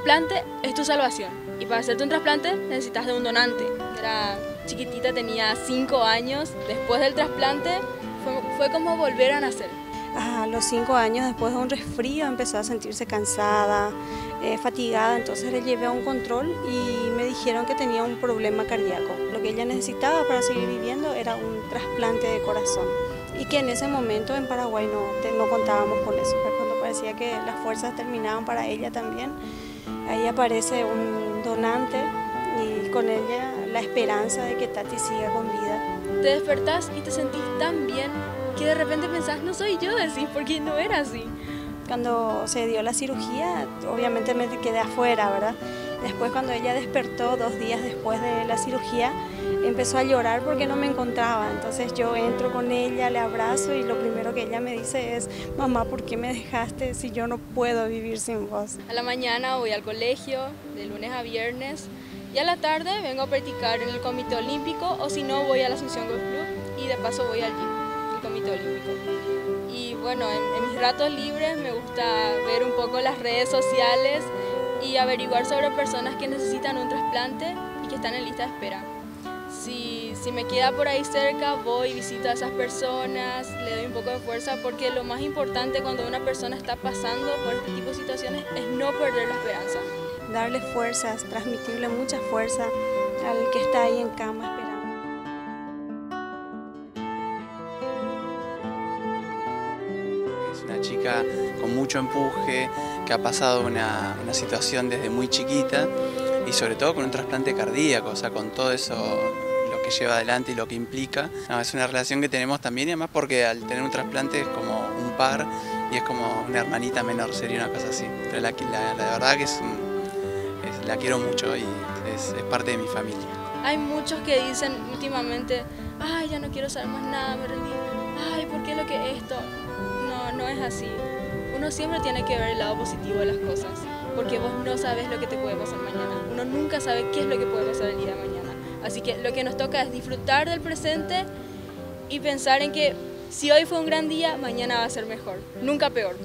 trasplante es tu salvación. Y para hacerte un trasplante necesitas de un donante. Era chiquitita, tenía 5 años. Después del trasplante fue, fue como volver a nacer. A los cinco años, después de un resfrío, empezó a sentirse cansada, eh, fatigada, entonces le llevé a un control y me dijeron que tenía un problema cardíaco. Lo que ella necesitaba para seguir viviendo era un trasplante de corazón y que en ese momento en Paraguay no, no contábamos con eso, cuando parecía que las fuerzas terminaban para ella también. Ahí aparece un donante y con ella la esperanza de que Tati siga con vida. Te despertás y te sentís tan bien que de repente pensás, no soy yo, decís, porque no era así. Cuando se dio la cirugía, obviamente me quedé afuera, ¿verdad? Después cuando ella despertó, dos días después de la cirugía, empezó a llorar porque no me encontraba. Entonces yo entro con ella, le abrazo y lo primero que ella me dice es, mamá, ¿por qué me dejaste si yo no puedo vivir sin vos? A la mañana voy al colegio, de lunes a viernes, y a la tarde vengo a practicar en el Comité Olímpico o si no voy a la Asunción Golf Club y de paso voy al. Comité Olímpico. Y bueno, en, mis ratos libres me gusta ver un poco las redes sociales y averiguar sobre personas que necesitan un trasplante y que están en lista de espera. Si, si me queda por ahí cerca, voy, visito a esas personas, le doy un poco de fuerza porque lo más importante cuando una persona está pasando por este tipo de situaciones es no perder la esperanza. Darle fuerzas, transmitirle mucha fuerza al que está ahí en cama una chica con mucho empuje, que ha pasado una, una, situación desde muy chiquita y sobre todo con un trasplante cardíaco, o sea, con todo eso lo que lleva adelante y lo que implica. es una relación que tenemos también y además porque al tener un trasplante es como un par y es como una hermanita menor, sería una cosa así. Pero la, la, la verdad que es, es, la quiero mucho y es, es parte de mi familia. Hay muchos que dicen últimamente, ay, ya no quiero saber más nada, me rendí, ay, ¿por qué lo que esto? No, no es así. Uno siempre tiene que ver el lado positivo de las cosas, porque vos no sabes lo que te puede pasar mañana. Uno nunca sabe qué es lo que puede pasar el día de mañana. Así que lo que nos toca es disfrutar del presente y pensar en que si hoy fue un gran día, mañana va a ser mejor, nunca peor.